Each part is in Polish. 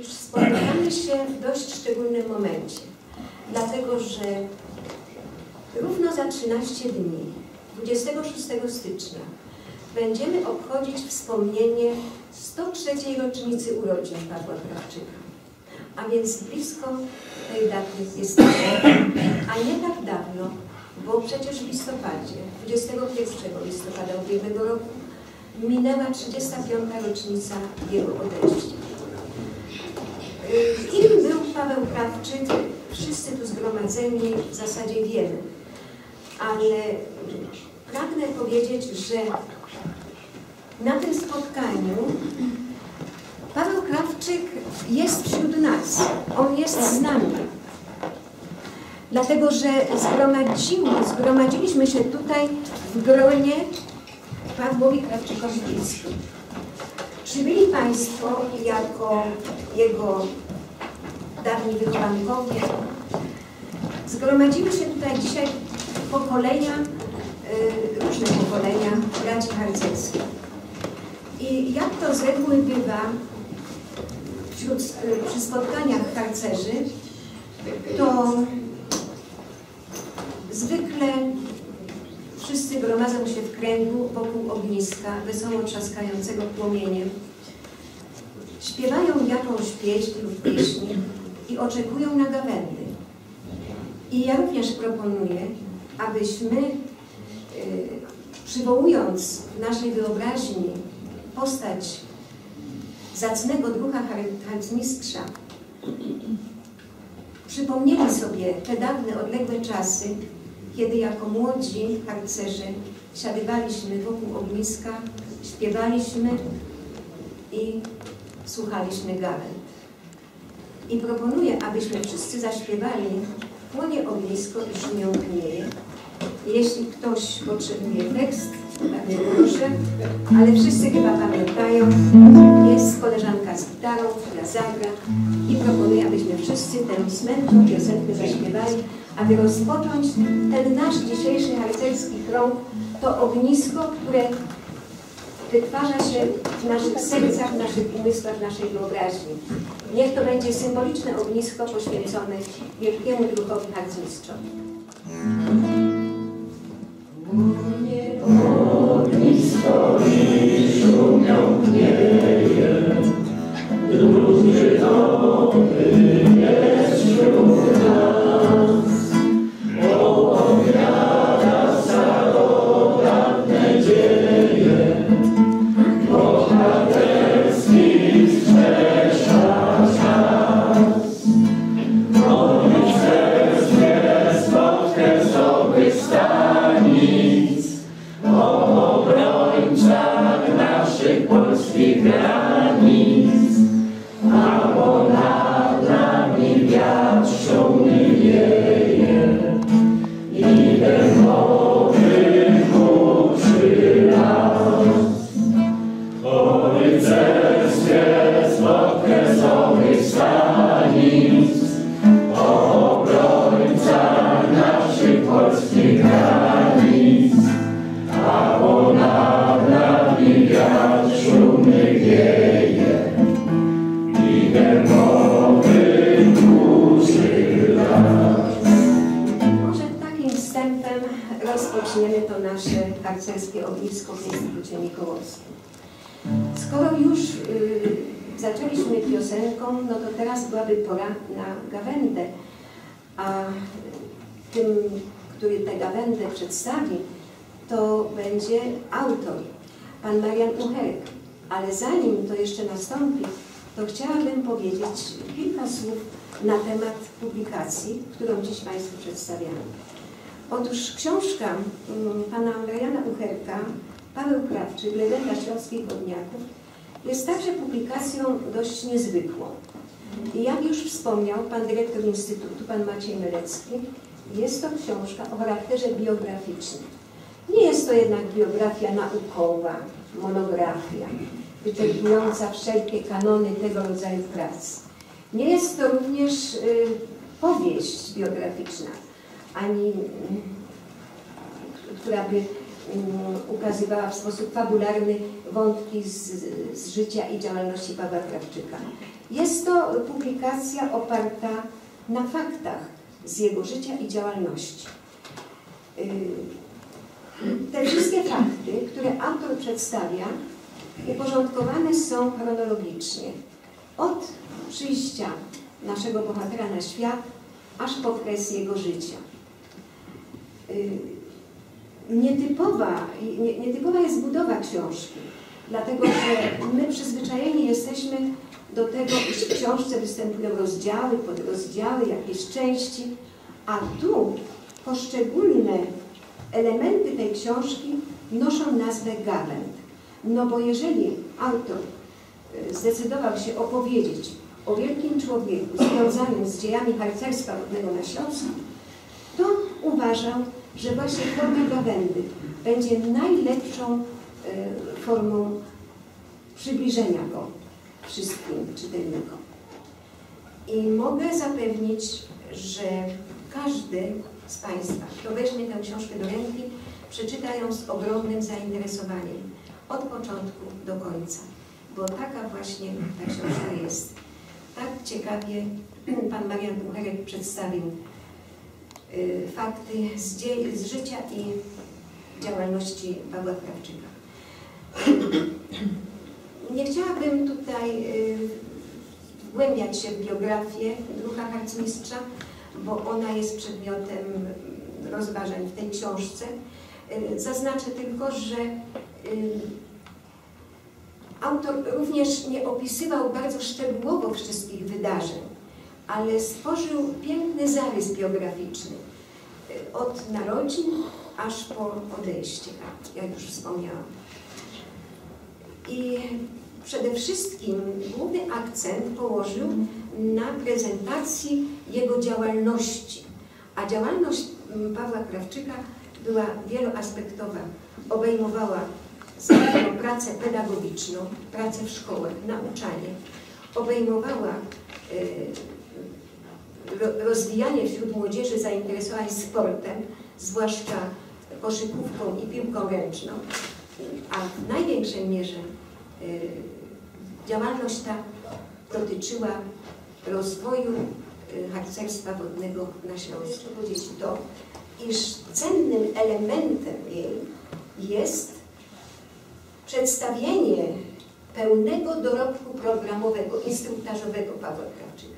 iż spotykamy się w dość szczególnym momencie, dlatego że równo za 13 dni, 26 stycznia, będziemy obchodzić wspomnienie 103. rocznicy urodzin Pawła Krawczyka. A więc blisko tej daty jesteśmy. A nie tak dawno, bo przecież w listopadzie, 21 listopada ubiegłego roku, minęła 35. rocznica jego odejścia. Kim był Paweł Krawczyk? Wszyscy tu zgromadzeni w zasadzie wiemy. Ale pragnę powiedzieć, że na tym spotkaniu Paweł Krawczyk jest wśród nas. On jest z nami. Dlatego, że zgromadzimy, zgromadziliśmy się tutaj w gronie Pawłowi Krawczykowi bliskim. Przybyli Państwo jako jego dawni wychowankowie. Zgromadziły się tutaj dzisiaj pokolenia, y, różne pokolenia braci harcerskich. I jak to z reguły bywa wśród, y, przy spotkaniach harcerzy, to zwykle wszyscy gromadzą się w kręgu wokół ogniska, wesoło trzaskającego płomieniem. Śpiewają jakąś pieśń lub pieśni i oczekują na gawędy. I ja również proponuję, abyśmy, y, przywołując w naszej wyobraźni postać zacnego drucha harcmistrza, przypomnieli sobie te dawne, odległe czasy, kiedy jako młodzi harcerze siadywaliśmy wokół ogniska, śpiewaliśmy i słuchaliśmy gawęd. I proponuję, abyśmy wszyscy zaśpiewali Płonie ognisko i szumią knieje. Jeśli ktoś potrzebuje tekst, bardzo proszę, ale wszyscy chyba pamiętają, jest koleżanka z gitarą, która zagra i proponuję, abyśmy wszyscy tę smętną piosenkę zaśpiewali, aby rozpocząć ten nasz dzisiejszy harcerski krąg, to ognisko, które wytwarza się w naszych sercach, w naszych umysłach, w naszej wyobraźni. Niech to będzie symboliczne ognisko poświęcone wielkiemu druhowi harcmistrzowi. Naszych polskich granic, a ponad Skoro już y, zaczęliśmy piosenką, no to teraz byłaby pora na gawędę. A tym, który tę gawędę przedstawi, to będzie autor, pan Marian Ucherek. Ale zanim to jeszcze nastąpi, to chciałabym powiedzieć kilka słów na temat publikacji, którą dziś Państwu przedstawiamy. Otóż książka mm, pana Mariana Ucherka, Paweł Krawczyk, Legenda Śląskich Wodniaków, jest także publikacją dość niezwykłą. I jak już wspomniał pan dyrektor Instytutu, pan Maciej Melecki, jest to książka o charakterze biograficznym. Nie jest to jednak biografia naukowa, monografia, wyczerpująca wszelkie kanony tego rodzaju prac. Nie jest to również y, powieść biograficzna, ani y, która by ukazywała w sposób fabularny wątki z, z życia i działalności Pawła Krawczyka. Jest to publikacja oparta na faktach z jego życia i działalności. Y, Te wszystkie fakty, które autor przedstawia, uporządkowane są chronologicznie. Od przyjścia naszego bohatera na świat, aż po kres jego życia. Nietypowa, nie, nietypowa jest budowa książki, dlatego że my przyzwyczajeni jesteśmy do tego, iż w książce występują rozdziały, podrozdziały, jakieś części, a tu poszczególne elementy tej książki noszą nazwę gawęd. No bo jeżeli autor y, zdecydował się opowiedzieć o wielkim człowieku związanym z dziejami harcerstwa rodnego na Śląsku, to uważał, że właśnie forma gawędy będzie najlepszą y, formą przybliżenia go wszystkim czytelnikom. I mogę zapewnić, że każdy z Państwa, kto weźmie tę książkę do ręki, przeczyta ją z ogromnym zainteresowaniem, od początku do końca, bo taka właśnie ta książka jest. Tak ciekawie Pan Marian Bucherek przedstawił fakty z, z życia i działalności Pawła Krawczyka. Nie chciałabym tutaj y, wgłębiać się w biografię druha harcmistrza, bo ona jest przedmiotem rozważań w tej książce. Y, Zaznaczę tylko, że y, autor również nie opisywał bardzo szczegółowo wszystkich wydarzeń, ale stworzył piękny zarys biograficzny od narodzin aż po odejście, jak już wspomniałam. I przede wszystkim główny akcent położył na prezentacji jego działalności. A działalność Pawła Krawczyka była wieloaspektowa. Obejmowała zarówno pracę pedagogiczną, pracę w szkołach, nauczanie. Obejmowała ro- rozwijanie wśród młodzieży zainteresowań sportem, zwłaszcza koszykówką i piłką ręczną, a w największej mierze y, działalność ta dotyczyła rozwoju y, harcerstwa wodnego na Śląsku. Powiedzieć to, iż cennym elementem jej jest przedstawienie pełnego dorobku programowego, instruktażowego Pawła Krawczyka.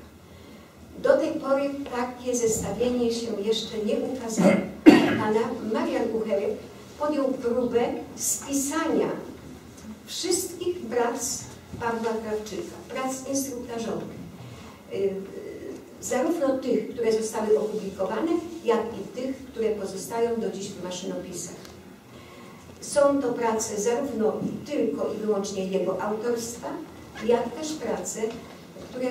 Do tej pory takie zestawienie się jeszcze nie ukazało. Pana Marian Bucherek podjął próbę spisania wszystkich prac Pawła Krawczyka, prac instruktażowych. Y, y, Zarówno tych, które zostały opublikowane, jak i tych, które pozostają do dziś w maszynopisach. Są to prace zarówno tylko i wyłącznie jego autorstwa, jak też prace, które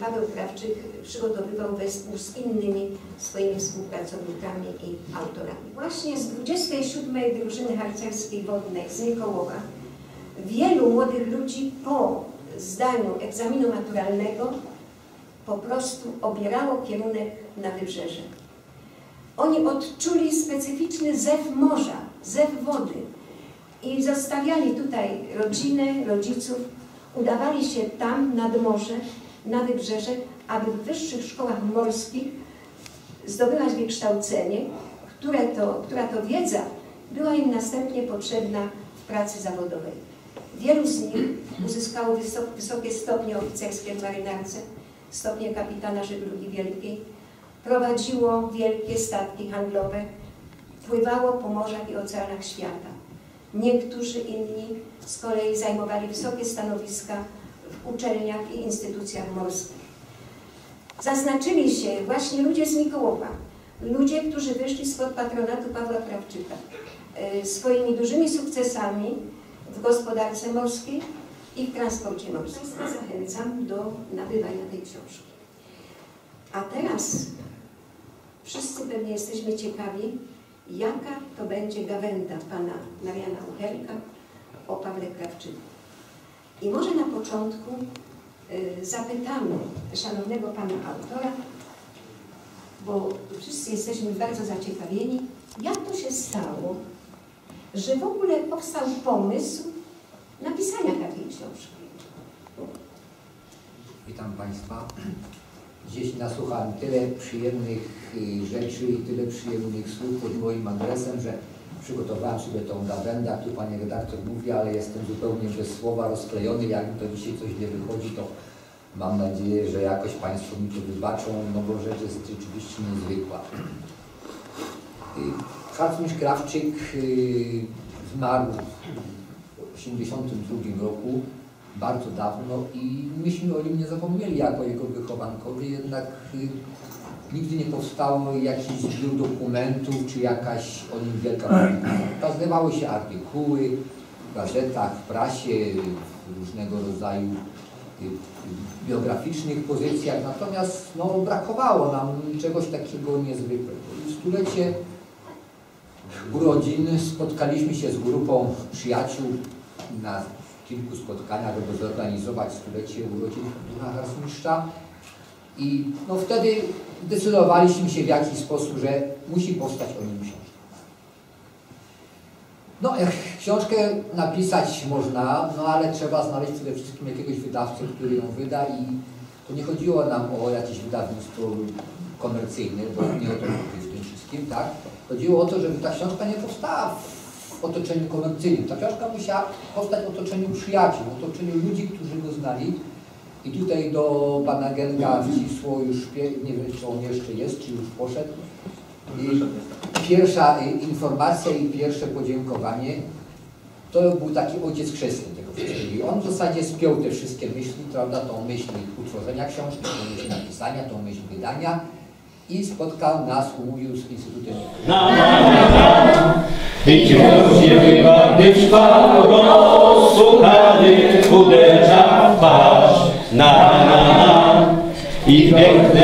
Paweł Krawczyk przygotowywał wespół z innymi swoimi współpracownikami i autorami. Właśnie z 27. drużyny harcerskiej wodnej z Mikołowa wielu młodych ludzi po zdaniu egzaminu maturalnego po prostu obierało kierunek na wybrzeże. Oni odczuli specyficzny zew morza, zew wody i zostawiali tutaj rodzinę, rodziców, udawali się tam nad morze, na wybrzeże, aby w wyższych szkołach morskich zdobywać wykształcenie, które to, która to wiedza była im następnie potrzebna w pracy zawodowej. Wielu z nich uzyskało wysok, wysokie stopnie oficerskie w marynarce, stopnie kapitana żeglugi wielkiej, prowadziło wielkie statki handlowe, pływało po morzach i oceanach świata. Niektórzy inni z kolei zajmowali wysokie stanowiska uczelniach i instytucjach morskich. Zaznaczyli się właśnie ludzie z Mikołowa, ludzie, którzy wyszli spod patronatu Pawła Krawczyka, e, swoimi dużymi sukcesami w gospodarce morskiej i w transporcie morskim. Zachęcam do nabywania tej książki. A teraz wszyscy pewnie jesteśmy ciekawi, jaka to będzie gawenda pana Mariana Uchelka o Pawle Krawczyku. I może na początku y, zapytamy szanownego pana autora, bo wszyscy jesteśmy bardzo zaciekawieni, jak to się stało, że w ogóle powstał pomysł napisania takiej książki? Witam Państwa. Dziś nasłuchałem tyle przyjemnych y, rzeczy i tyle przyjemnych słów pod moim adresem, że przygotowałem sobie tą gawędę, tu Pani redaktor mówi, ale jestem zupełnie bez słowa rozklejony. Jak mi to dzisiaj coś nie wychodzi, to mam nadzieję, że jakoś Państwo mi to wybaczą, no bo rzecz jest rzeczywiście niezwykła. Y, Hartmut Krawczyk y, zmarł w 1982 roku bardzo dawno i myśmy o nim nie zapomnieli jako jego wychowankowie, jednak y, nigdy nie powstało jakiś zbiór dokumentów czy jakaś o nim wielka publikacja. Ukazywały się artykuły w gazetach, w prasie, w różnego rodzaju y, y, biograficznych pozycjach, natomiast no, brakowało nam czegoś takiego niezwykłego. I stulecie urodzin spotkaliśmy się z grupą przyjaciół na kilku spotkaniach, żeby zorganizować stulecie urodzin Duna Harcmistrza. I no, wtedy zdecydowaliśmy się w jakiś sposób, że musi powstać o nim książka. No, książkę napisać można, no ale trzeba znaleźć przede wszystkim jakiegoś wydawcę, który ją wyda i to nie chodziło nam o jakieś wydawnictwo komercyjne, bo nie o to chodzi w tym wszystkim, tak? Chodziło o to, żeby ta książka nie powstała w otoczeniu komercyjnym. Ta książka musiała powstać w otoczeniu przyjaciół, w otoczeniu ludzi, którzy go znali. I tutaj do pana Genga wcisło już, nie wiem czy on jeszcze jest, czy już poszedł. I pierwsza informacja i pierwsze podziękowanie to był taki ojciec chrzestny tego wszystkiego. I on w zasadzie spiął te wszystkie myśli, prawda, tą myśl utworzenia książki, tą myśl napisania, tą myśl wydania i spotkał nas, umówił z Instytutem Na, na, na, nie bywa, gdy trwa rozsłuchany uderza He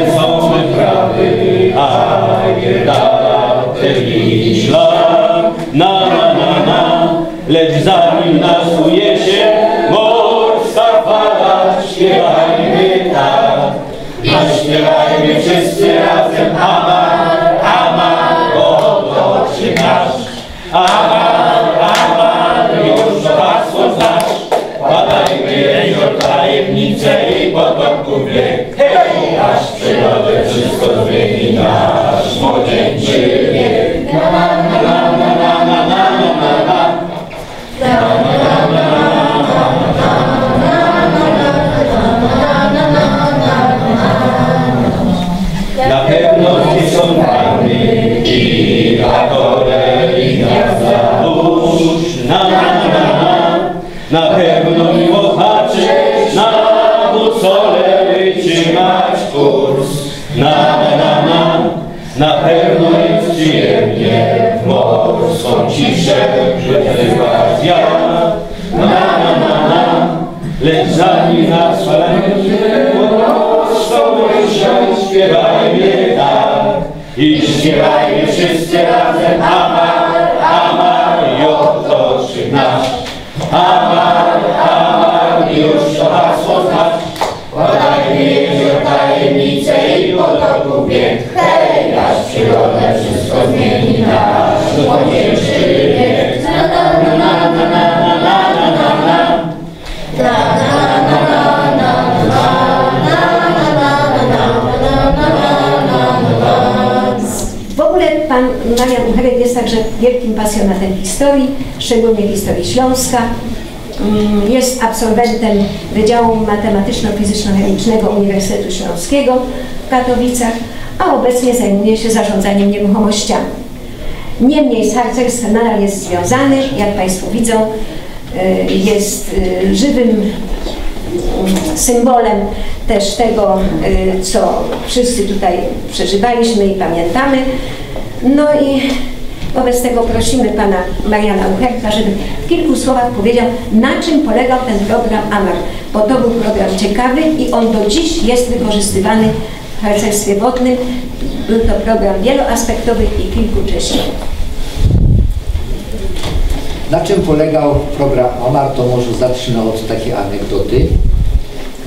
na pewno jest przyjemnie morską ciszę, że wzywa wiatr. Na, na, na, na, lecz zanim nas podrosną się, śpiewajmy tak. I śpiewajmy wszyscy razem Amar, Amar, i otoczy nas. Amar, Amar, już to hasło znasz. Podajmy jezior tajemnice i potoku bieg. Przyrodę wszystko zmieni. Na, pan Marian Uchrek jest także wielkim pasjonatem historii, szczególnie historii Śląska. Mm, Jest absolwentem Wydziału Matematyczno-Fizyczno-Chemicznego Uniwersytetu Śląskiego w Katowicach, a obecnie zajmuje się zarządzaniem nieruchomościami. Niemniej z harcerstwem nadal jest związany, jak Państwo widzą, y, jest y, żywym mm, symbolem też tego, y, co wszyscy tutaj przeżywaliśmy i pamiętamy. No i wobec tego prosimy pana Mariana Ucherka, żeby w kilku słowach powiedział, na czym polegał ten program AMAR, bo to był program ciekawy i on do dziś jest wykorzystywany w harcerstwie wodnym. Był to program wieloaspektowy i kilkuczęściowy. Na czym polegał program Amar, to może zacznę od takiej anegdoty.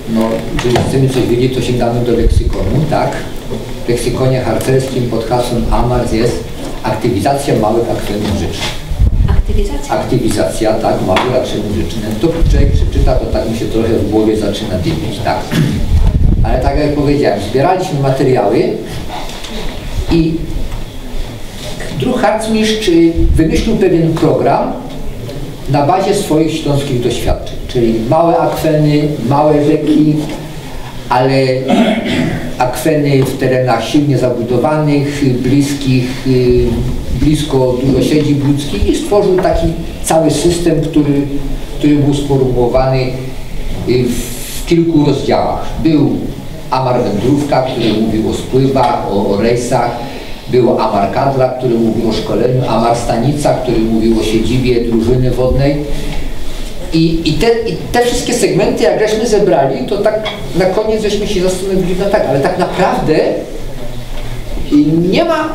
No, jeżeli chcemy coś wiedzieć, to sięgamy do leksykonu, tak? W leksykonie harcerskim pod hasłem Amar jest aktywizacja małych akwenów rzeczy. Aktywizacja. aktywizacja, tak, mały, a czemu życzny. To człowiek przeczyta, to tak mi się trochę w głowie zaczyna dymić, tak. Ale tak jak powiedziałem, zbieraliśmy materiały i Druh Harcmistrz wymyślił pewien program na bazie swoich śląskich doświadczeń, czyli małe akweny, małe rzeki, ale akweny w terenach silnie zabudowanych, bliskich, blisko dużo siedzib ludzkich i stworzył taki cały system, który, który był sformułowany w kilku rozdziałach. Był Amar Wędrówka, który mówił o spływach, o, o rejsach, był Amar Kadla, który mówił o szkoleniu, Amar Stanica, który mówił o siedzibie drużyny wodnej. I, i, te, I te wszystkie segmenty, jak żeśmy zebrali, to tak na koniec żeśmy się zastanowili, no tak, ale tak naprawdę nie ma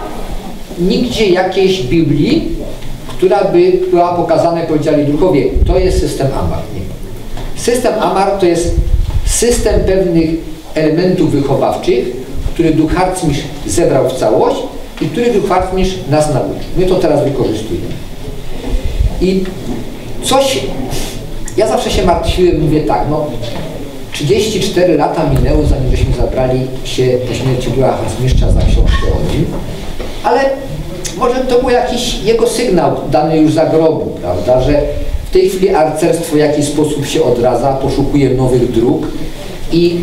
nigdzie jakiejś Biblii, która by była pokazana powiedzieli druhowie, to jest system Amar. Nie. System Amar to jest system pewnych elementów wychowawczych, który Duch Harcmistrz zebrał w całość i który Duch Harcmistrz nas nauczył. My to teraz wykorzystujemy. I coś, ja zawsze się martwiłem, mówię tak, no 34 lata minęło, zanim żeśmy zabrali się po śmierci Ducha Harcmistrza za książkę o nim, ale może to był jakiś jego sygnał dany już za grobu, prawda, że w tej chwili arcerstwo w jakiś sposób się odradza, poszukuje nowych dróg i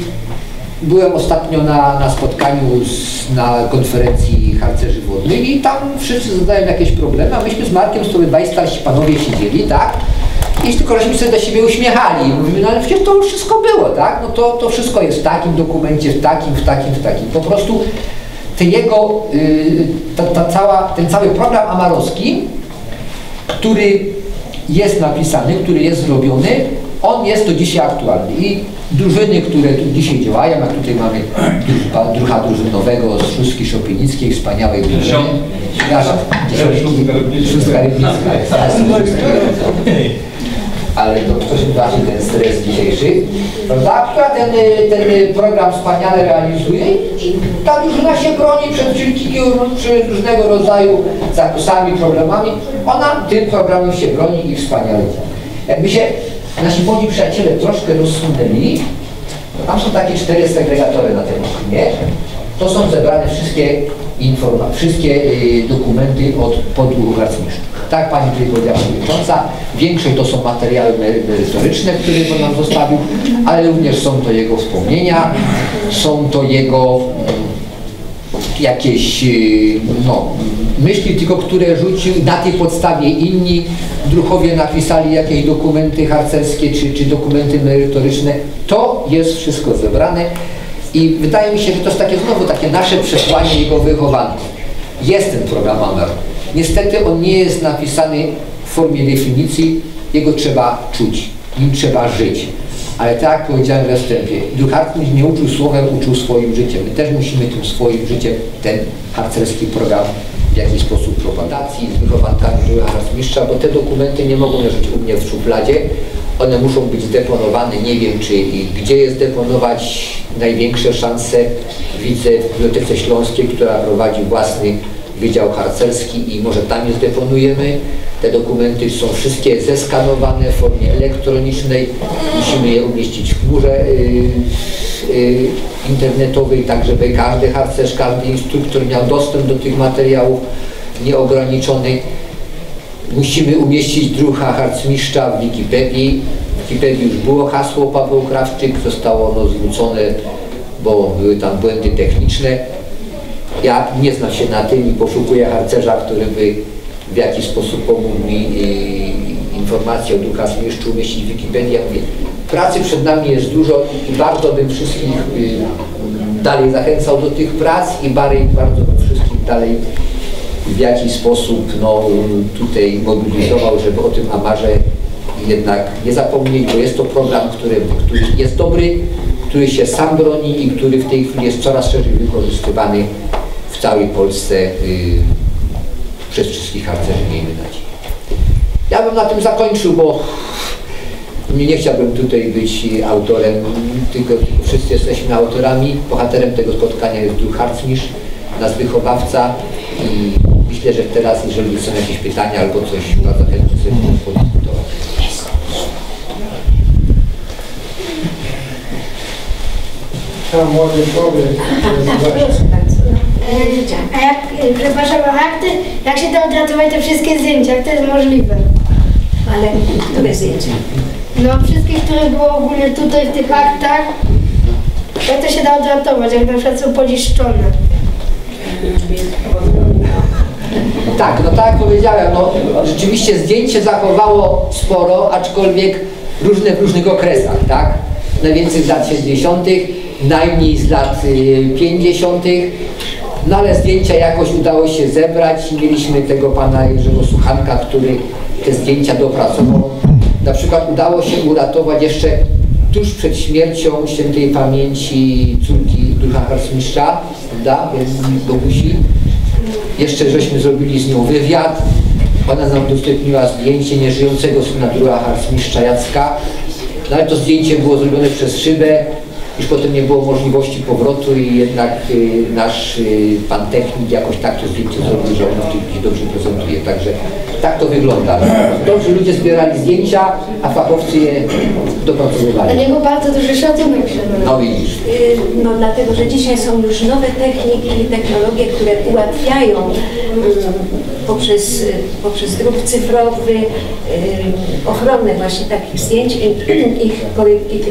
byłem ostatnio na, na spotkaniu z, na konferencji harcerzy wodnych i tam wszyscy zadają jakieś problemy, a myśmy z Markiem sobie dwaj starsi panowie siedzieli, tak? I tylko żeśmy sobie do siebie uśmiechali. Mówimy, no ale przecież to już wszystko było, tak? No to, to wszystko jest w takim dokumencie, w takim, w takim, w takim. Po prostu ten jego, yy, ta, ta cała, ten cały program amarowski, który jest napisany, który jest zrobiony, on jest do dzisiaj aktualny. I drużyny, które tu dzisiaj działają, a tutaj mamy drucha, drucha drużynowego z Szóstki Szopienickiej, wspaniałej drużyny. Przepraszam, Szóstka Rybnicka. Ale to ktoś właśnie ten stres dzisiejszy, prawda? Która ten, ten program wspaniale realizuje i ta drużyna się broni przed wszelkiego, przed różnego rodzaju zakusami, problemami. Ona tym programem się broni i wspaniale działa. Jakby się nasi młodzi przyjaciele troszkę rozsunęli, to tam są takie cztery segregatory na tym oknie. To są zebrane wszystkie informacje, wszystkie y, dokumenty od podługu harcmistrzów. Tak Pani tutaj powiedziała przewodnicząca, większość to są materiały merytoryczne, które on nam zostawił, ale również są to jego wspomnienia, są to jego jakieś no, myśli, tylko które rzucił na tej podstawie inni druchowie napisali jakieś dokumenty harcerskie czy, czy dokumenty merytoryczne. To jest wszystko zebrane i wydaje mi się, że to jest takie znowu takie nasze przesłanie jego wychowania. Jest ten program AMER. Niestety on nie jest napisany w formie definicji, jego trzeba czuć, nim trzeba żyć. Ale tak jak powiedziałem we wstępie, Duch Hartmann nie uczył słowem, uczył swoim życiem. My też musimy tym swoim życiem ten harcerski program w jakiś sposób propagacji z wychowankami Ducha Harcmistrza, bo te dokumenty nie mogą leżeć u mnie w szufladzie. One muszą być zdeponowane, nie wiem czy i gdzie je zdeponować. Największe szanse widzę w Bibliotece Śląskiej, która prowadzi własny Wydział Harcerski i może tam je zdeponujemy. Te dokumenty są wszystkie zeskanowane w formie elektronicznej. Musimy je umieścić w chmurze yy, yy, internetowej, tak żeby każdy harcerz, każdy instruktor miał dostęp do tych materiałów nieograniczony. Musimy umieścić drucha harcmistrza w Wikipedii. W Wikipedii już było hasło Paweł Krawczyk, zostało ono zwrócone, bo były tam błędy techniczne. Ja nie znam się na tym i poszukuję harcerza, który by w jakiś sposób pomógł mi y, informacje o Ducha Zmieszczu umieścić w Wikipedii. Ja mówię, pracy przed nami jest dużo i bardzo bym wszystkich y, dalej zachęcał do tych prac i bardzo bym wszystkich dalej w jakiś sposób no, tutaj mobilizował, żeby o tym Amarze jednak nie zapomnieć, bo jest to program, który, który jest dobry, który się sam broni i który w tej chwili jest coraz szerzej wykorzystywany w całej Polsce y, przez wszystkich harcerzy, miejmy nadzieję. Ja bym na tym zakończył, bo nie chciałbym tutaj być autorem, tylko, tylko wszyscy jesteśmy autorami. Bohaterem tego spotkania jest Duch Harcmistrz, nasz wychowawca i myślę, myślę, że teraz, jeżeli są jakieś pytania albo coś, bardzo chętnie sobie podyskutować. Tam młody człowiek. A jak, y, przepraszam, jak, ty, jak się da odratować te wszystkie zdjęcia? Jak to jest możliwe? Ale które zdjęcia? No wszystkie, które było ogólnie tutaj w tych aktach, jak to się da odratować? Jak na przykład są poniszczone? Tak, no tak jak powiedziałem, no rzeczywiście zdjęcie zachowało sporo, aczkolwiek różne w różnych okresach, tak? Najwięcej z lat 60., najmniej z lat y, 50., no ale zdjęcia jakoś udało się zebrać. Mieliśmy tego pana Jerzego Suchanka, który te zdjęcia dopracował. Na przykład udało się uratować jeszcze tuż przed śmiercią świętej pamięci córki ducha harcmistrza, prawda, Bogusi. Jeszcze żeśmy zrobili z nią wywiad. Ona nam udostępniła zdjęcie nieżyjącego syna druga harcmistrza Jacka. No ale to zdjęcie było zrobione przez szybę. Już potem nie było możliwości powrotu i jednak y, nasz y, pan technik jakoś tak to zdjęcie zrobił, że tej chwili dobrze prezentuje. Także tak to wygląda. Dobrze ludzie zbierali zdjęcia, a fachowcy je dopracowywali. niego bardzo duży szacunek się No widzisz. Y, No dlatego, że dzisiaj są już nowe techniki i technologie, które ułatwiają poprzez, poprzez druk cyfrowy ochronę właśnie takich zdjęć. I- Ich, ich,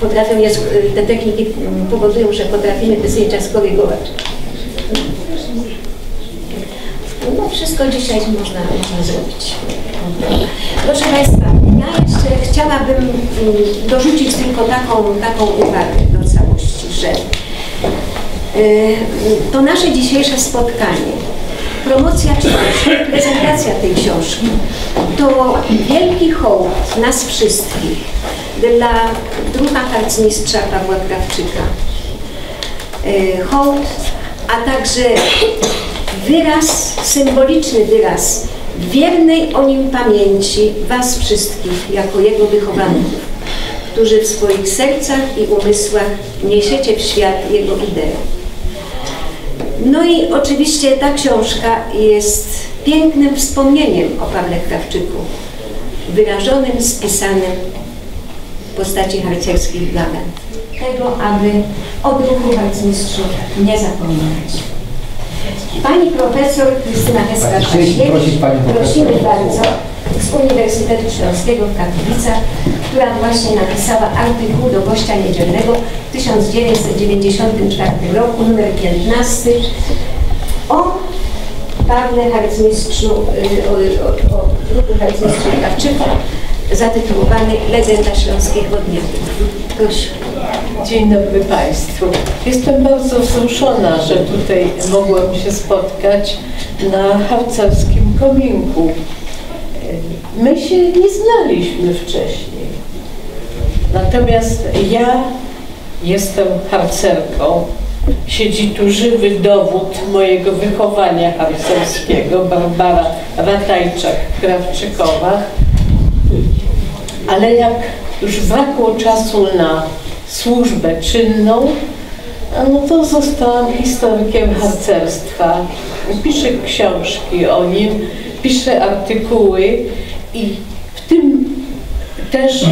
potrafią je, te techniki y, powodują, że potrafimy te zdjęcia skorygować. No wszystko dzisiaj można, można zrobić. Proszę Państwa, ja jeszcze chciałabym mm, dorzucić tylko taką, taką uwagę do całości, że y, to nasze dzisiejsze spotkanie, promocja książki, prezentacja tej książki, to wielki hołd nas wszystkich dla druga harcmistrza Pawła Krawczyka. Y, Hołd, a także wyraz, symboliczny wyraz wiernej o nim pamięci Was wszystkich jako jego wychowanków, którzy w swoich sercach i umysłach niesiecie w świat jego ideę. No i oczywiście ta książka jest pięknym wspomnieniem o Pawle Krawczyku, wyrażonym, spisanym postaci harcerskich lament. Tego, aby o druhu harcmistrzu nie zapominać. Pani profesor Krystyna Tak, profesor. prosimy bardzo, z Uniwersytetu Śląskiego w Katowicach, która właśnie napisała artykuł do gościa niedzielnego w 1994 roku, numer 15, o Pawle harcmistrzu, y, o, o, o druhu harcmistrzu Krawczyku, zatytułowany Legenda Śląskich Wodniaków. Proszę. Dzień dobry Państwu. Jestem bardzo wzruszona, że tutaj mogłam się spotkać na harcerskim kominku. My się nie znaliśmy wcześniej. Natomiast ja jestem harcerką. Siedzi tu żywy dowód mojego wychowania harcerskiego, Barbara Ratajczak-Krawczykowa. Ale jak już brakło czasu na służbę czynną, no to zostałam historykiem harcerstwa. Piszę książki o nim, piszę artykuły i w tym też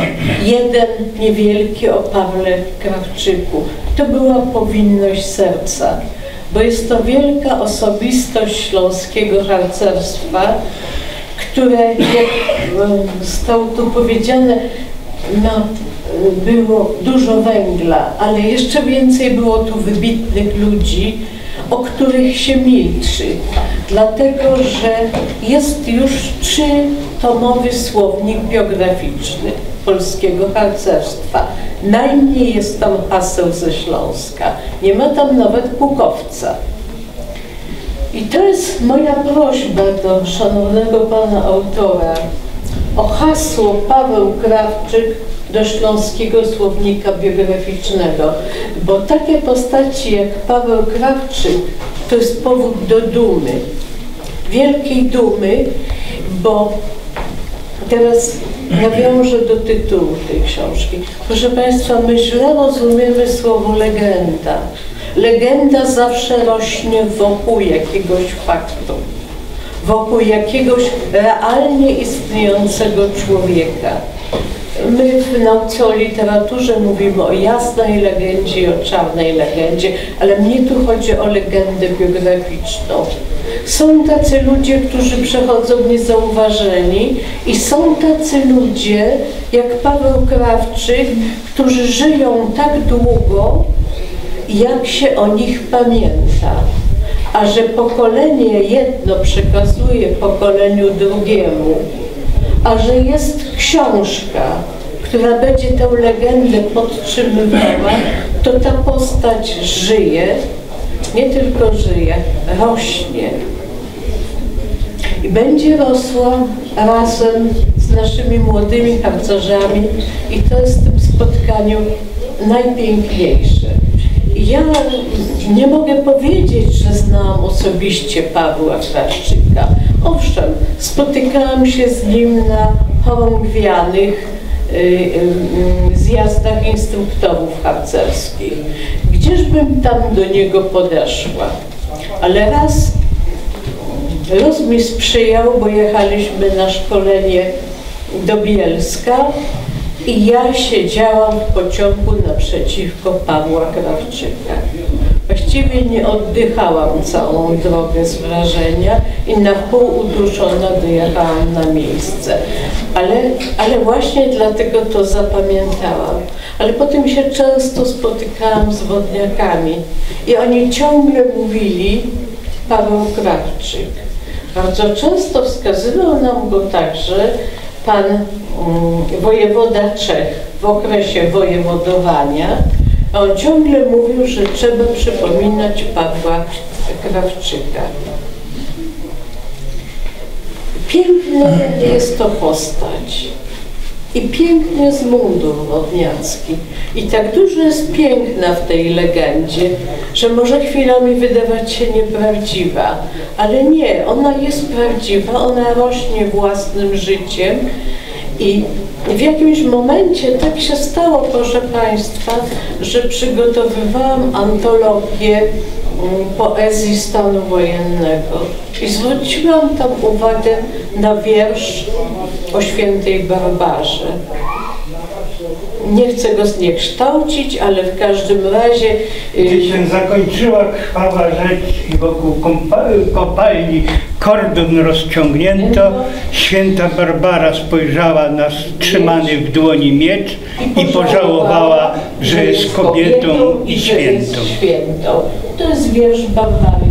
jeden niewielki o Pawle Krawczyku. To była powinność serca, bo jest to wielka osobistość śląskiego harcerstwa, które, jak e, zostało tu powiedziane, no, było dużo węgla, ale jeszcze więcej było tu wybitnych ludzi, o których się milczy, dlatego że jest już trzytomowy słownik biograficzny polskiego harcerstwa. Najmniej jest tam haseł ze Śląska, nie ma tam nawet pukowca. I to jest moja prośba do szanownego pana autora o hasło Paweł Krawczyk do Śląskiego Słownika Biograficznego, bo takie postaci jak Paweł Krawczyk to jest powód do dumy, wielkiej dumy, bo teraz nawiążę do tytułu tej książki. Proszę Państwa, my źle rozumiemy słowo legenda. Legenda zawsze rośnie wokół jakiegoś faktu. wokół jakiegoś realnie istniejącego człowieka. My w nauce o literaturze mówimy o jasnej legendzie i o czarnej legendzie, ale mnie tu chodzi o legendę biograficzną. Są tacy ludzie, którzy przechodzą niezauważeni i są tacy ludzie, jak Paweł Krawczyk, którzy żyją tak długo, jak się o nich pamięta. A że pokolenie jedno przekazuje pokoleniu drugiemu, a że jest książka, która będzie tę legendę podtrzymywała, to ta postać żyje, nie tylko żyje, rośnie. I będzie rosła razem z naszymi młodymi harcerzami i to jest w tym spotkaniu najpiękniejsze. Ja nie mogę powiedzieć, że znam osobiście Pawła Krawczyka. Owszem, spotykałam się z nim na chorągwianych y, y, zjazdach instruktorów harcerskich. Gdzieżbym tam do niego podeszła? Ale raz los mi sprzyjał, bo jechaliśmy na szkolenie do Bielska i ja siedziałam w pociągu naprzeciwko Pawła Krawczyka. Właściwie nie oddychałam całą drogę z wrażenia i na pół uduszona dojechałam na miejsce. Ale, ale właśnie dlatego to zapamiętałam. Ale potem się często spotykałam z wodniakami i oni ciągle mówili Paweł Krawczyk. Bardzo często wskazywał nam go także pan mm, wojewoda Czech w okresie wojewodowania. On ciągle mówił, że trzeba przypominać Pawła Krawczyka. Piękna jest to postać. I piękny jest mundur wodniacki. I tak dużo jest piękna w tej legendzie, że może chwilami wydawać się nieprawdziwa. Ale nie, ona jest prawdziwa, ona rośnie własnym życiem. I w jakimś momencie tak się stało, proszę Państwa, że przygotowywałam antologię mm, poezji stanu wojennego i zwróciłam tam uwagę na wiersz o świętej Barbarze. Nie chcę go zniekształcić, ale w każdym razie y, Gdy się zakończyła krwawa rzecz i wokół kopalni kordon rozciągnięto, święta Barbara spojrzała na trzymany w dłoni miecz i pożałowała, że jest kobietą i świętą. To jest wiersz Barbary.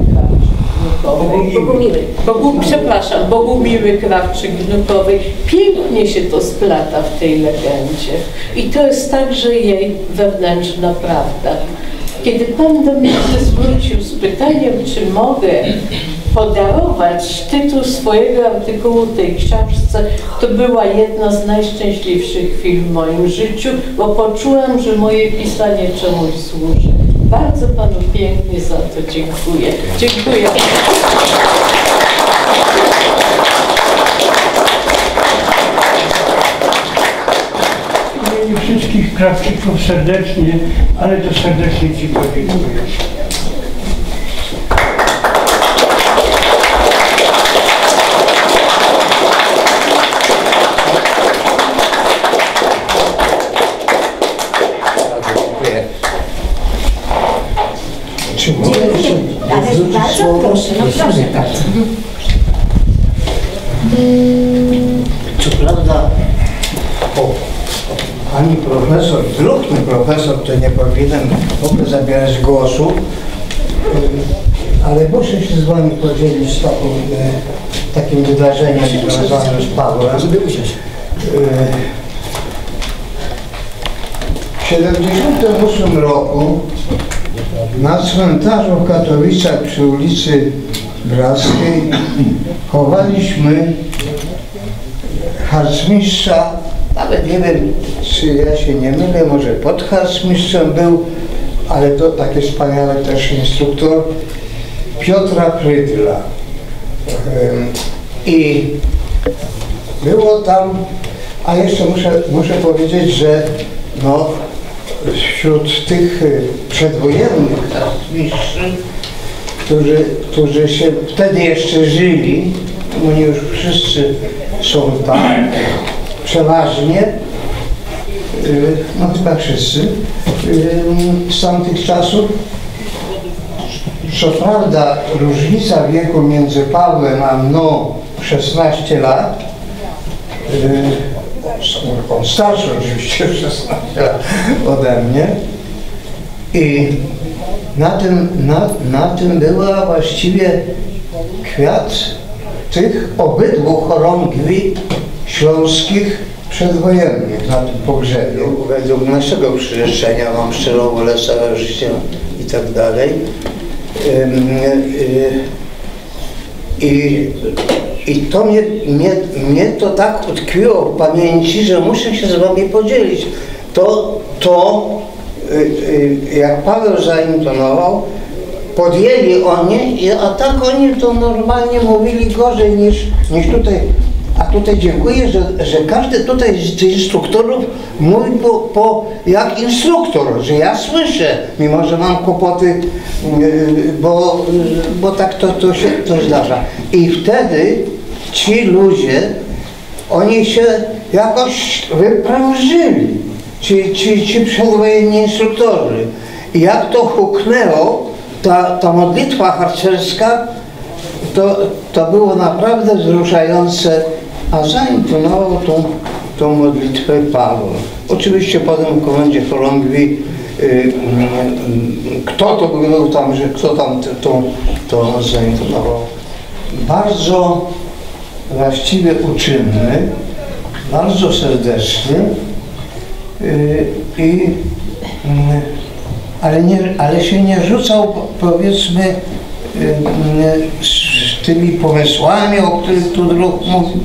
Bogumiły. Bogu, przepraszam, Bogumiły Krawczyk-Wnukowej. Pięknie się to splata w tej legendzie. I to jest także jej wewnętrzna prawda. Kiedy Pan do mnie zwrócił z pytaniem, czy mogę podarować tytuł swojego artykułu tej książce, to była jedna z najszczęśliwszych chwil w moim życiu, bo poczułam, że moje pisanie czemuś służy. Bardzo Panu pięknie za to dziękuję. Dziękuję. Wszystkich Krawczyków serdecznie, ale to serdecznie Ci podziękuję. To nie powinienem w ogóle zabierać głosu, ale muszę się z wami podzielić taką, y, takim wydarzeniem związanym z Pawłem. Żeby usiąść. W 1978 roku na cmentarzu w Katowicach przy ulicy Braskiej chowaliśmy harcmistrza, nawet nie wiem, czy ja się nie mylę, może pod harcmistrzem był, ale to taki wspaniały też instruktor, Piotra Prydla. I było tam, a jeszcze muszę, muszę powiedzieć, że no, wśród tych y, przedwojennych harcmistrzów, którzy, którzy się wtedy jeszcze żyli, oni już wszyscy są tam, przeważnie, no chyba wszyscy, y, z tamtych czasów. Co prawda różnica wieku między Pawłem a mną 16 lat, y, on starszy oczywiście 16 lat ode mnie i na tym, na, na tym była właściwie kwiat tych obydwu chorągwi śląskich przedwojennych na tym pogrzebie. Według naszego przyrzeczenia mam szczerą wolę całe życie i tak dalej. Y, I, i to mnie, mnie, mnie to tak utkwiło w pamięci, że muszę się z wami podzielić. To, to y, y, jak Paweł zaintonował, podjęli oni, a tak oni to normalnie mówili gorzej niż, niż tutaj. A tutaj dziękuję, że, że każdy tutaj z tych instruktorów mówi po, po jak instruktor, że ja słyszę, mimo że mam kłopoty, yy, bo, yy, bo tak to, to się to zdarza. I wtedy ci ludzie, oni się jakoś wyprężyli, ci, ci, ci przedwojenni instruktorzy. I jak to huknęło, ta, ta modlitwa harcerska, to, to było naprawdę wzruszające, a zaimponował tą, tą modlitwę Paweł. Oczywiście potem w komendzie chorągwi y, y, kto to był tam, że kto tam to, to, to zaimponował. Bardzo właściwie uczynny, bardzo serdeczny y, i mm, ale, nie, ale się nie rzucał po- powiedzmy y, y, z tymi pomysłami, o których tu druh mówił.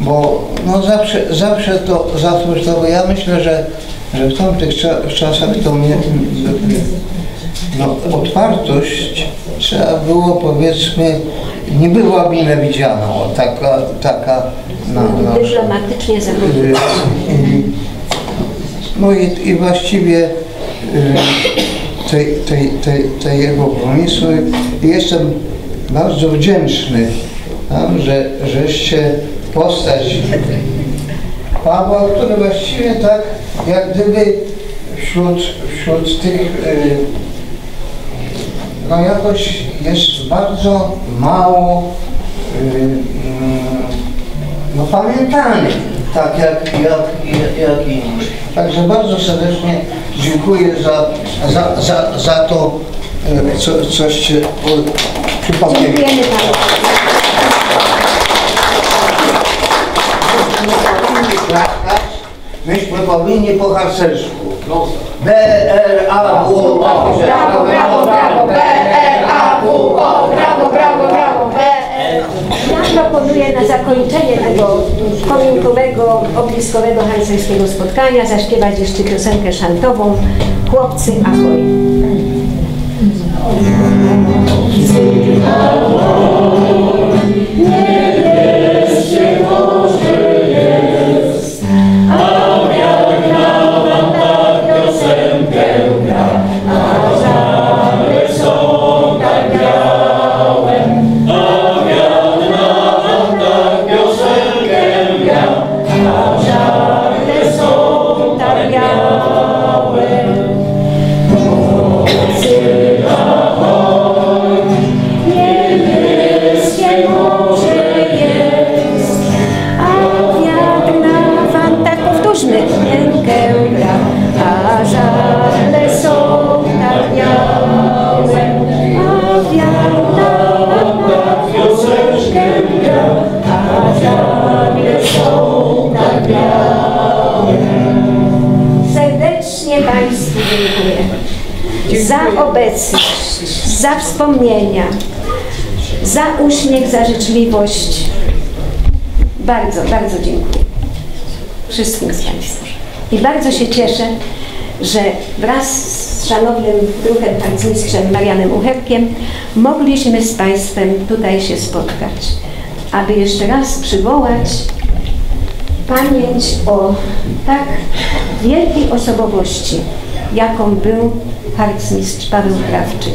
Bo no zawsze, zawsze to, zawsze to, bo ja myślę, że, że w tamtych cza- czasach to mnie, no, otwartość trzeba było powiedzmy, nie była mile widziana, o, taka, taka na, na, Dyplomatycznie zachowywać. y, No i, i właściwie y, tej, tej, tej, tej jego pomysły jestem bardzo wdzięczny, tam, że, żeście postać Pawła, który właściwie tak jak gdyby wśród, wśród tych y, no jakoś jest bardzo mało y, mm, no pamiętany, tak jak, jak, jak, jak inni. Także bardzo serdecznie dziękuję za, za, za, za to, e, co, coście przypomnieli. Dziękujemy Panu. Klaskać. Myśmy powinni po harcersku. Brawo, brawo, brawo, B, R, A, W, O, brawo, brawo, brawo, B. Ja proponuję na zakończenie tego kominkowego, ogniskowego harcerskiego spotkania zaśpiewać jeszcze piosenkę szantową Chłopcy Ahoj. Niebieskie za obecność, za wspomnienia, za uśmiech, za życzliwość. Bardzo, bardzo dziękuję wszystkim z Państwa. I bardzo się cieszę, że wraz z szanownym druhem harcmistrzem Marianem Ucherkiem mogliśmy z Państwem tutaj się spotkać, aby jeszcze raz przywołać pamięć o tak wielkiej osobowości, jaką był harcmistrz Paweł Krawczyk.